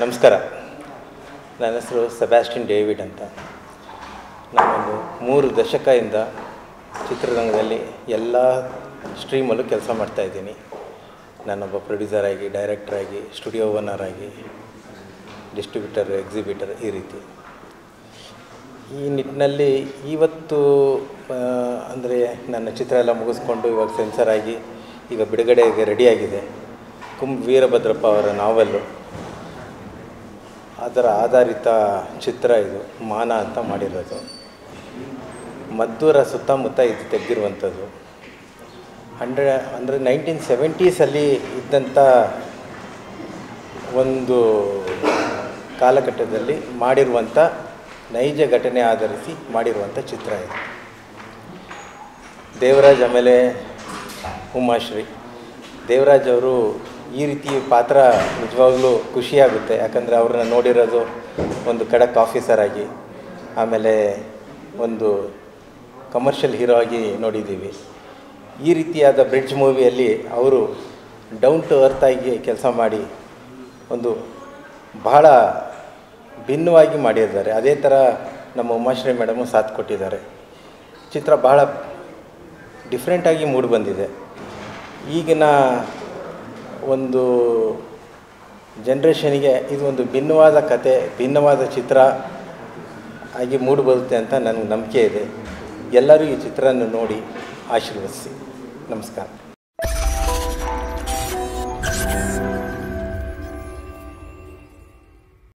ನಮಸ್ಕಾರ. ನನ್ನ ಹೆಸರು ಸೆಬ್ಯಾಸ್ಟಿನ್ ಡೇವಿಡ್ ಅಂತ. ನಾನೊಂದು ಮೂರು ದಶಕದಿಂದ ಚಿತ್ರರಂಗದಲ್ಲಿ ಎಲ್ಲ ಸ್ಟ್ರೀಮಲ್ಲೂ ಕೆಲಸ ಮಾಡ್ತಾಯಿದ್ದೀನಿ ನಾನೊಬ್ಬ ಪ್ರೊಡ್ಯೂಸರ್ ಆಗಿ ಆಗಿ ಸ್ಟುಡಿಯೋ ಓನರ್ ಆಗಿ ಡಿಸ್ಟ್ರಿಬ್ಯೂಟರ್ ಎಕ್ಸಿಬಿಟರ್ ಈ ರೀತಿ. ಈ ನಿಟ್ಟಿನಲ್ಲಿ ಇವತ್ತು ಅಂದರೆ ನನ್ನ ಚಿತ್ರ ಎಲ್ಲ ಮುಗಿಸ್ಕೊಂಡು ಇವಾಗ ಸೆನ್ಸರ್ ಆಗಿ, ಈಗ ಬಿಡುಗಡೆಗೆ ರೆಡಿಯಾಗಿದೆ ಕುಂ ವೀರಭದ್ರಪ್ಪ ಅವರ ನಾವೆಲ್ಲು ಅದರ ಆಧಾರಿತ ಚಿತ್ರ ಇದು, ಮಾನ ಅಂತ ಮಾಡಿರೋದು. ಮದ್ದೂರ ಸುತ್ತಮುತ್ತ ಇದು ತೆಗೆದಿರುವಂಥದ್ದು. ಹಂಡ್ರೆ, ಅಂದರೆ ನೈನ್ಟೀನ್ ಸೆವೆಂಟೀಸಲ್ಲಿ ಇದ್ದಂಥ ಒಂದು ಕಾಲಘಟ್ಟದಲ್ಲಿ ಮಾಡಿರುವಂಥ ನೈಜ ಘಟನೆ ಆಧರಿಸಿ ಮಾಡಿರುವಂಥ ಚಿತ್ರ ಇದು. ದೇವರಾಜ್ ಆಮೇಲೆ ಉಮಾಶ್ರೀ. ದೇವರಾಜ್ ಅವರು ಈ ರೀತಿ ಪಾತ್ರ ನಿಜವಾಗ್ಲೂ ಖುಷಿಯಾಗುತ್ತೆ. ಯಾಕಂದರೆ ಅವ್ರನ್ನ ನೋಡಿರೋದು ಒಂದು ಖಡಕ್ ಆಫೀಸರ್ ಆಗಿ, ಆಮೇಲೆ ಒಂದು ಕಮರ್ಷಿಯಲ್ ಹೀರೋ ಆಗಿ ನೋಡಿದ್ದೀವಿ. ಈ ರೀತಿಯಾದ ಬ್ರಿಡ್ಜ್ ಮೂವಿಯಲ್ಲಿ ಅವರು ಡೌನ್ ಟು ಅರ್ತ್ ಆಗಿ ಕೆಲಸ ಮಾಡಿ ಒಂದು ಬಹಳ ಭಿನ್ನವಾಗಿ ಮಾಡಿದ್ದಾರೆ. ಅದೇ ಥರ ನಮ್ಮ ಉಮಾಶ್ರೀ ಮೇಡಮು ಸಾಥ್ ಕೊಟ್ಟಿದ್ದಾರೆ. ಚಿತ್ರ ಬಹಳ ಡಿಫ್ರೆಂಟಾಗಿ ಮೂಡಿ ಬಂದಿದೆ. ಈಗಿನ ಒಂದು ಜನ್ರೇಷನಿಗೆ ಇದು ಒಂದು ಭಿನ್ನವಾದ ಕತೆ, ಭಿನ್ನವಾದ ಚಿತ್ರ ಆಗಿ ಮೂಡಿಬರುತ್ತೆ ಅಂತ ನನಗೆ ನಂಬಿಕೆ ಇದೆ. ಎಲ್ಲರೂ ಈ ಚಿತ್ರವನ್ನು ನೋಡಿ ಆಶೀರ್ವದಿಸಿ. ನಮಸ್ಕಾರ.